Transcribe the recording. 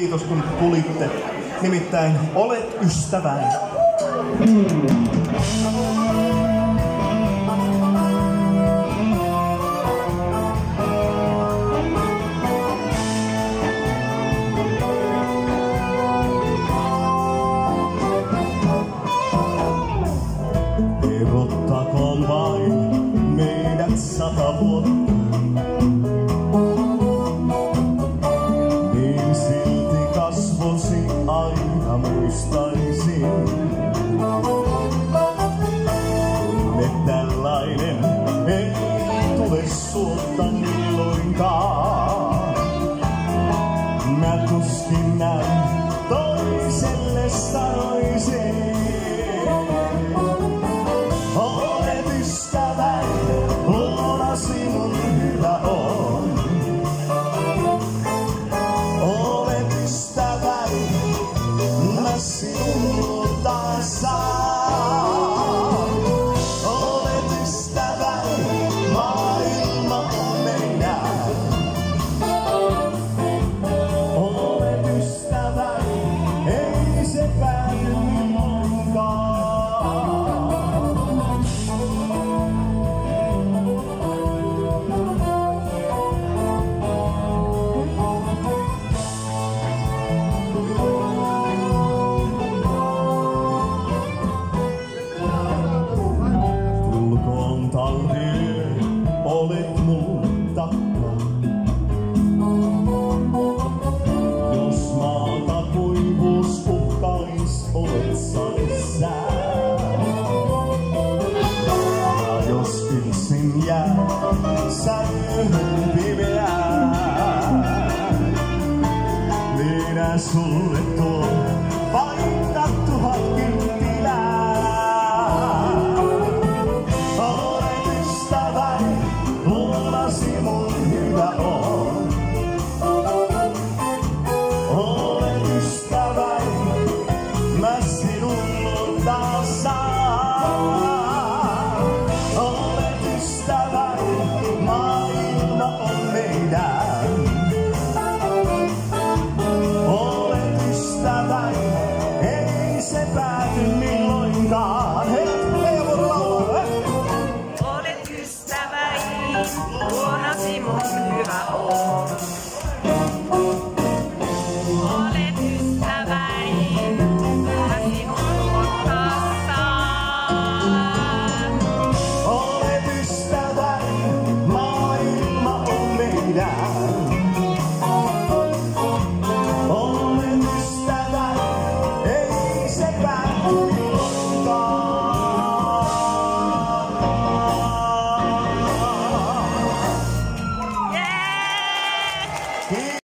Kiitos kun tulitte. Nimittäin olet ystäväni. Erottakoon Christ Minä sulle tuon vaikka tuhat kynttilää. Olet ystäväni, luonasi mun hyvä. Olet ystäväni, mä sinulta saan. Ei se pääty milloinkaan. Hei, voi laulaa, eh? Olet ystäväni, luonasi mun. Olet